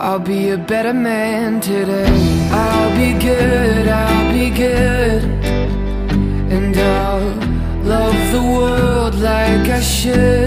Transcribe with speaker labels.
Speaker 1: I'll be a better man today. I'll be good, I'll be good. And I'll love the world like I should.